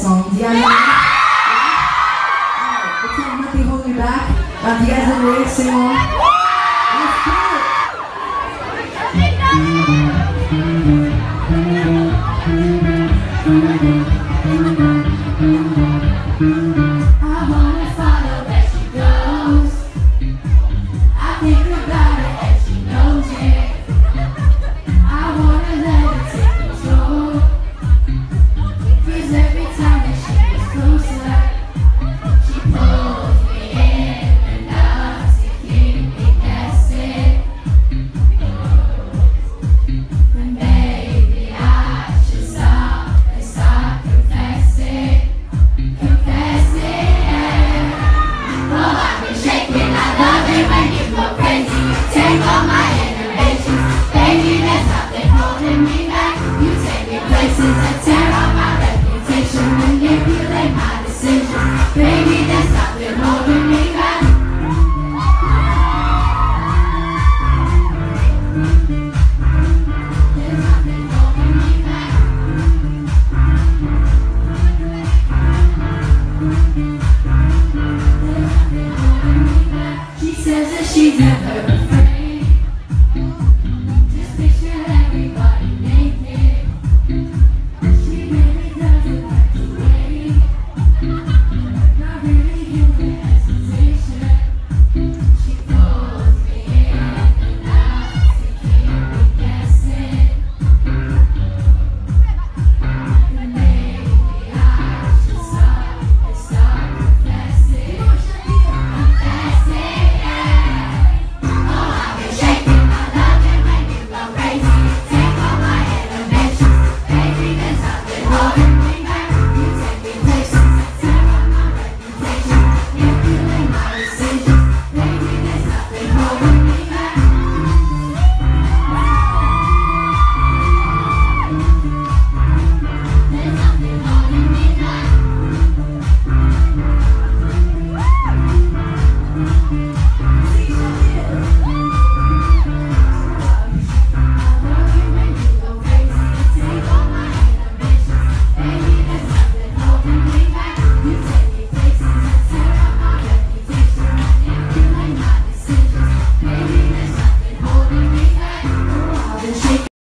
song. Do you guys know? Alright, it's called Nothing Hold Me Back. Uh, do you guys know the? Sing along. she's at her Mm-hmm.